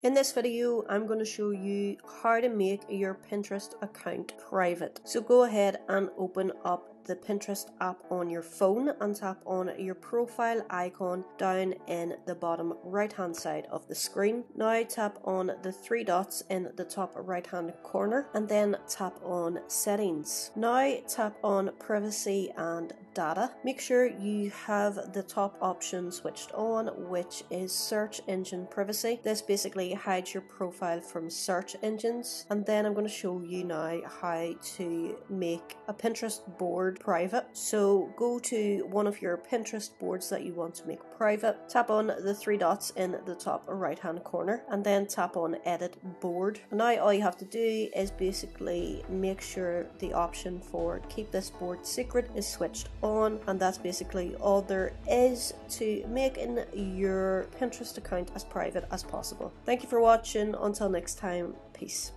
In this video, I'm going to show you how to make your Pinterest account private. So go ahead and open up the Pinterest app on your phone and tap on your profile icon down in the bottom right hand side of the screen. Now tap on the three dots in the top right hand corner and then tap on settings. Now tap on privacy and data. Make sure you have the top option switched on which is search engine privacy. This basically hides your profile from search engines and then I'm going to show you now how to make a Pinterest board private. So go to one of your Pinterest boards that you want to make private, tap on the three dots in the top right hand corner, and then tap on edit board. Now all you have to do is basically make sure the option for keep this board secret is switched on, and that's basically all there is to making your Pinterest account as private as possible. Thank you for watching. Until next time, peace.